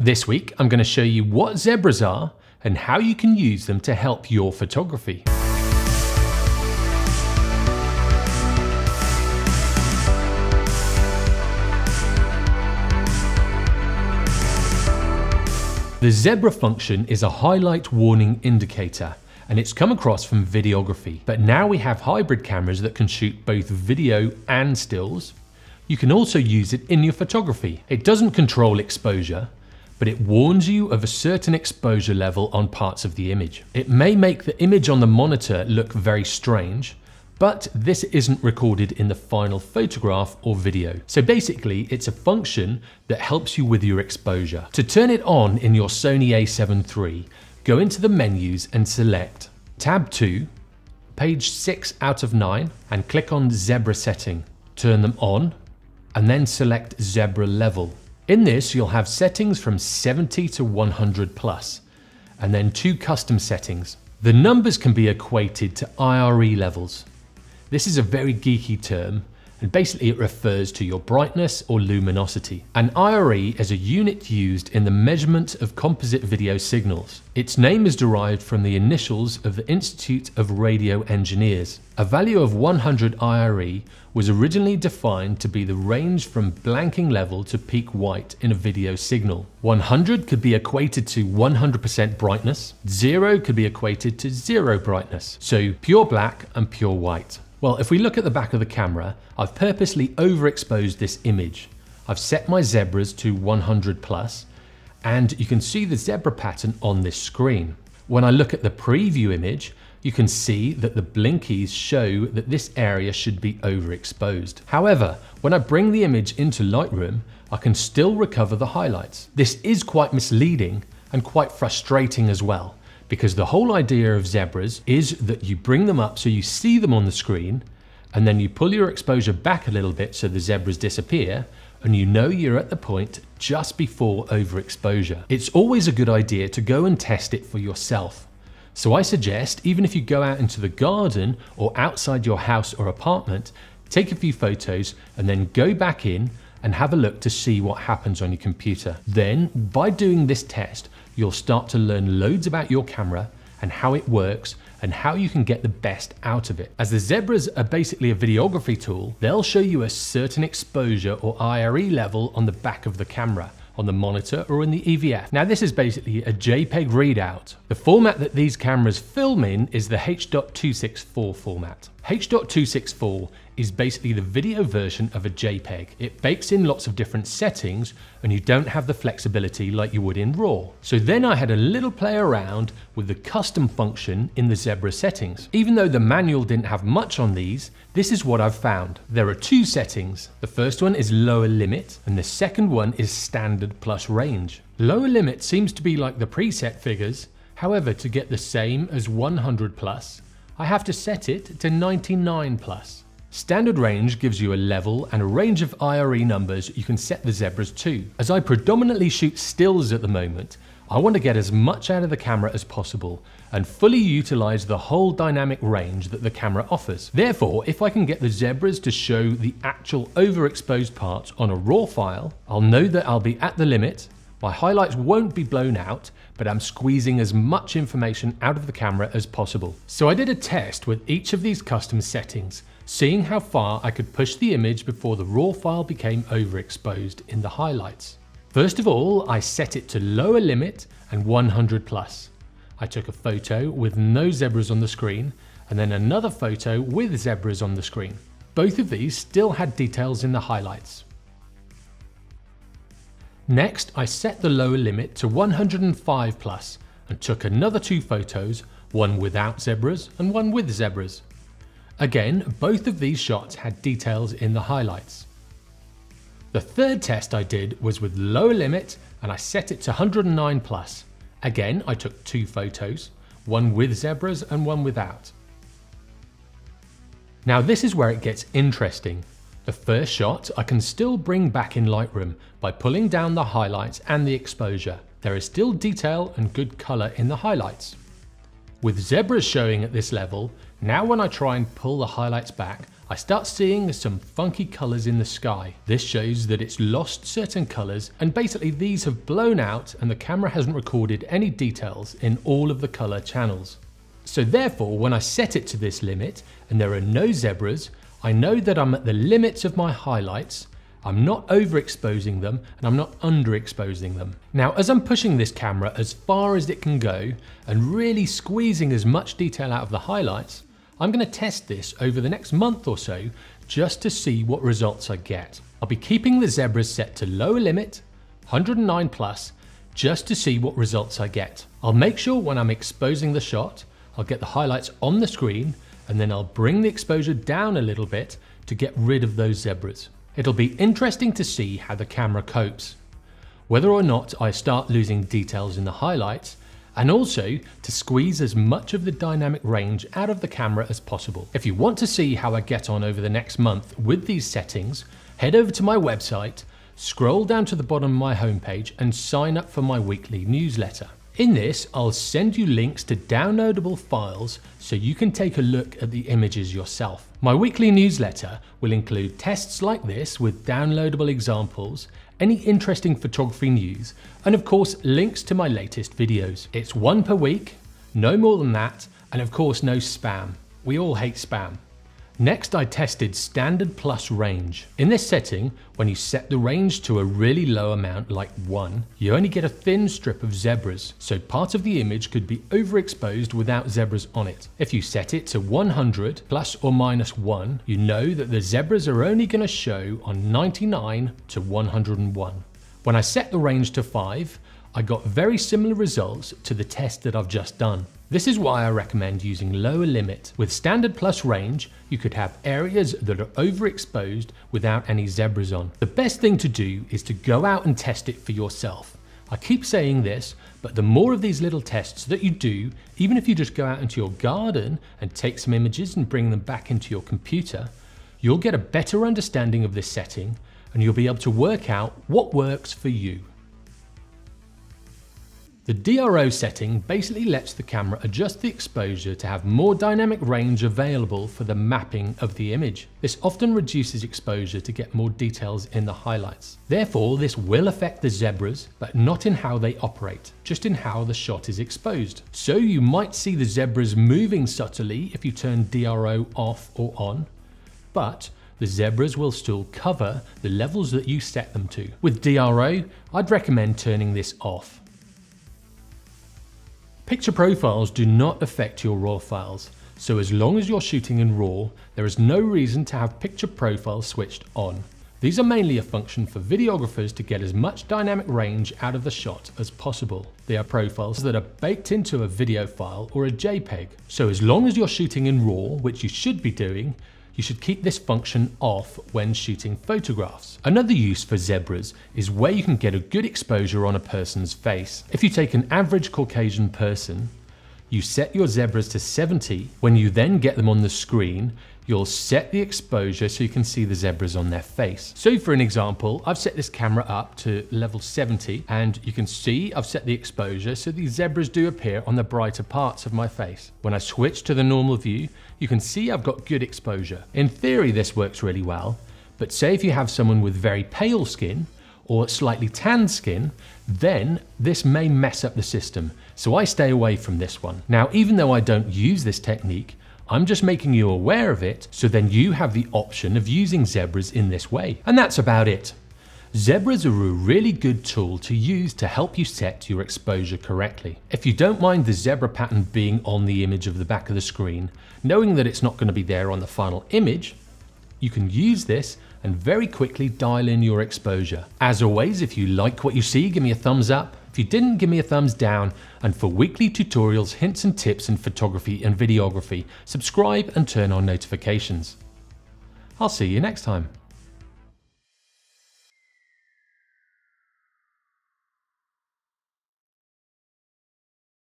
This week, I'm going to show you what zebras are and how you can use them to help your photography. The zebra function is a highlight warning indicator and it's come across from videography. But now we have hybrid cameras that can shoot both video and stills. You can also use it in your photography. It doesn't control exposure, but it warns you of a certain exposure level on parts of the image. It may make the image on the monitor look very strange, but this isn't recorded in the final photograph or video. So basically, it's a function that helps you with your exposure. To turn it on in your Sony a7 III, go into the menus and select Tab 2, page 6 out of 9, and click on Zebra setting. Turn them on, and then select Zebra level. In this, you'll have settings from 70 to 100 plus, and then two custom settings. The numbers can be equated to IRE levels. This is a very geeky term, and basically it refers to your brightness or luminosity. An IRE is a unit used in the measurement of composite video signals. Its name is derived from the initials of the Institute of Radio Engineers. A value of 100 IRE was originally defined to be the range from blanking level to peak white in a video signal. 100 could be equated to 100% brightness, 0 could be equated to 0 brightness, so pure black and pure white. Well, if we look at the back of the camera, I've purposely overexposed this image. I've set my zebras to 100 plus, and you can see the zebra pattern on this screen. When I look at the preview image, you can see that the blinkies show that this area should be overexposed. However, when I bring the image into Lightroom, I can still recover the highlights. This is quite misleading and quite frustrating as well because the whole idea of zebras is that you bring them up so you see them on the screen and then you pull your exposure back a little bit so the zebras disappear and you know you're at the point just before overexposure. It's always a good idea to go and test it for yourself. So I suggest, even if you go out into the garden or outside your house or apartment, take a few photos and then go back in and have a look to see what happens on your computer. Then, by doing this test, you'll start to learn loads about your camera and how it works and how you can get the best out of it. As the Zebras are basically a videography tool, they'll show you a certain exposure or IRE level on the back of the camera on the monitor or in the EVF. Now this is basically a JPEG readout. The format that these cameras film in is the H.264 format. H.264 is basically the video version of a JPEG. It bakes in lots of different settings and you don't have the flexibility like you would in RAW. So then I had a little play around with the custom function in the Zebra settings. Even though the manual didn't have much on these, this is what I've found. There are two settings. The first one is lower limit and the second one is standard plus range. Lower limit seems to be like the preset figures. However, to get the same as 100 plus, I have to set it to 99 plus. Standard range gives you a level and a range of IRE numbers you can set the zebras to. As I predominantly shoot stills at the moment, I want to get as much out of the camera as possible and fully utilize the whole dynamic range that the camera offers. Therefore, if I can get the zebras to show the actual overexposed parts on a raw file, I'll know that I'll be at the limit my highlights won't be blown out, but I'm squeezing as much information out of the camera as possible. So I did a test with each of these custom settings, seeing how far I could push the image before the raw file became overexposed in the highlights. First of all, I set it to lower limit and 100 plus. I took a photo with no zebras on the screen, and then another photo with zebras on the screen. Both of these still had details in the highlights, Next, I set the lower limit to 105 plus and took another two photos, one without zebras and one with zebras. Again, both of these shots had details in the highlights. The third test I did was with lower limit and I set it to 109 plus. Again, I took two photos, one with zebras and one without. Now this is where it gets interesting the first shot I can still bring back in Lightroom by pulling down the highlights and the exposure. There is still detail and good colour in the highlights. With zebras showing at this level, now when I try and pull the highlights back, I start seeing some funky colours in the sky. This shows that it's lost certain colours and basically these have blown out and the camera hasn't recorded any details in all of the colour channels. So therefore when I set it to this limit and there are no zebras, I know that I'm at the limits of my highlights I'm not overexposing them and I'm not underexposing them. Now, as I'm pushing this camera as far as it can go and really squeezing as much detail out of the highlights, I'm gonna test this over the next month or so just to see what results I get. I'll be keeping the zebras set to lower limit, 109 plus, just to see what results I get. I'll make sure when I'm exposing the shot, I'll get the highlights on the screen and then I'll bring the exposure down a little bit to get rid of those zebras. It'll be interesting to see how the camera copes, whether or not I start losing details in the highlights, and also to squeeze as much of the dynamic range out of the camera as possible. If you want to see how I get on over the next month with these settings, head over to my website, scroll down to the bottom of my homepage and sign up for my weekly newsletter. In this, I'll send you links to downloadable files so you can take a look at the images yourself. My weekly newsletter will include tests like this with downloadable examples, any interesting photography news, and of course links to my latest videos. It's one per week, no more than that, and of course no spam. We all hate spam. Next I tested standard plus range. In this setting, when you set the range to a really low amount like 1, you only get a thin strip of zebras, so part of the image could be overexposed without zebras on it. If you set it to 100 plus or minus 1, you know that the zebras are only going to show on 99 to 101. When I set the range to 5, I got very similar results to the test that I've just done. This is why I recommend using lower limit. With standard plus range, you could have areas that are overexposed without any zebras on. The best thing to do is to go out and test it for yourself. I keep saying this, but the more of these little tests that you do, even if you just go out into your garden and take some images and bring them back into your computer, you'll get a better understanding of this setting and you'll be able to work out what works for you. The DRO setting basically lets the camera adjust the exposure to have more dynamic range available for the mapping of the image. This often reduces exposure to get more details in the highlights. Therefore, this will affect the zebras, but not in how they operate, just in how the shot is exposed. So you might see the zebras moving subtly if you turn DRO off or on, but the zebras will still cover the levels that you set them to. With DRO, I'd recommend turning this off. Picture profiles do not affect your RAW files, so as long as you're shooting in RAW, there is no reason to have picture profiles switched on. These are mainly a function for videographers to get as much dynamic range out of the shot as possible. They are profiles that are baked into a video file or a JPEG. So as long as you're shooting in RAW, which you should be doing, you should keep this function off when shooting photographs. Another use for zebras is where you can get a good exposure on a person's face. If you take an average Caucasian person, you set your zebras to 70. When you then get them on the screen, you'll set the exposure so you can see the zebras on their face. So for an example, I've set this camera up to level 70 and you can see I've set the exposure so these zebras do appear on the brighter parts of my face. When I switch to the normal view, you can see I've got good exposure. In theory, this works really well, but say if you have someone with very pale skin, or slightly tanned skin, then this may mess up the system. So I stay away from this one. Now, even though I don't use this technique, I'm just making you aware of it so then you have the option of using zebras in this way. And that's about it. Zebras are a really good tool to use to help you set your exposure correctly. If you don't mind the zebra pattern being on the image of the back of the screen, knowing that it's not going to be there on the final image, you can use this and very quickly dial in your exposure. As always, if you like what you see, give me a thumbs up. If you didn't, give me a thumbs down. And for weekly tutorials, hints and tips in photography and videography, subscribe and turn on notifications. I'll see you next time.